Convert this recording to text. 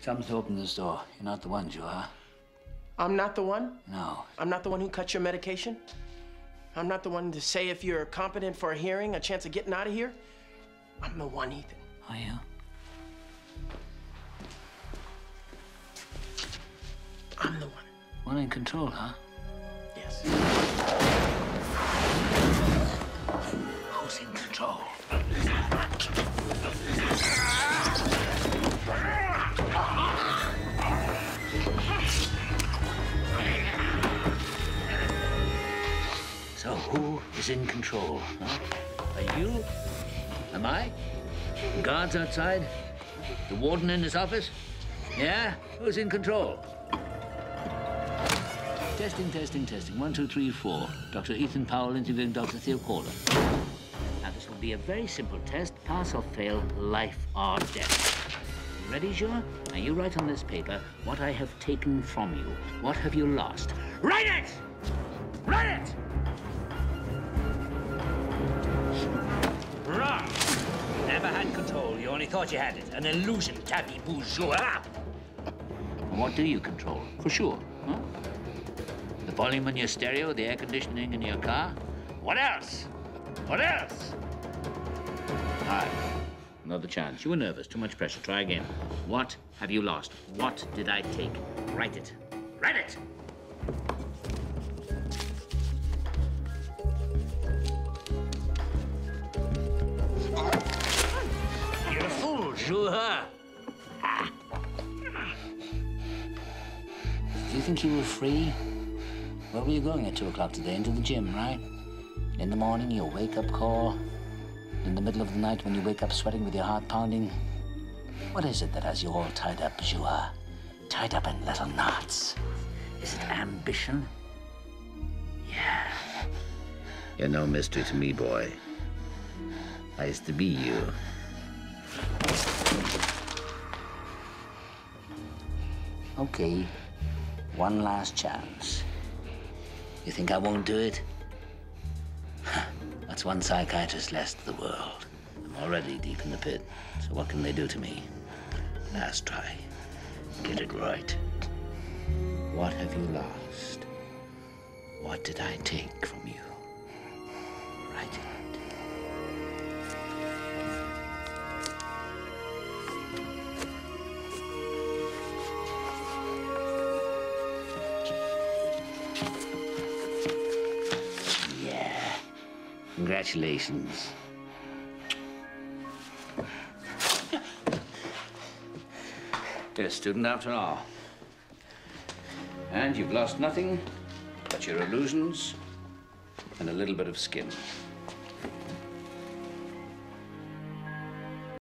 Someone's to open this door. You're not the one, Joa. I'm not the one? No. I'm not the one who cut your medication? I'm not the one to say if you're competent for a hearing, a chance of getting out of here? I'm the one, Ethan. Are you? I'm the one. One in control, huh? Yes. So who is in control? Huh? Are you? Am I? Guards outside? The warden in his office? Yeah? Who's in control? Testing, testing, testing. One, two, three, four. Dr. Ethan Powell interviewing Dr. Theo Caulder. Now, this will be a very simple test. Pass or fail, life or death. Ready, Joe? Now, you write on this paper what I have taken from you. What have you lost? Write it! Write it! Had control. You only thought you had it. An illusion, tabby bourgeois. What do you control? For sure. Huh? The volume in your stereo, the air conditioning in your car? What else? What else? All right. Another chance. You were nervous. Too much pressure. Try again. What have you lost? What did I take? Write it. Write it! A fool, Juha. Do you think you were free? Where were you going at 2 o'clock today? Into the gym, right? In the morning, your wake-up call. In the middle of the night, when you wake up sweating with your heart pounding. What is it that has you all tied up, Joa? Tied up in little knots? Is it ambition? Yeah. You're no mystery to me, boy. I used to be you. Okay. One last chance. You think I won't do it? That's one psychiatrist less to the world. I'm already deep in the pit. So what can they do to me? Last try. Get it right. What have you lost? What did I take from you? Write it. Congratulations. You're a student after all. And you've lost nothing but your illusions and a little bit of skin.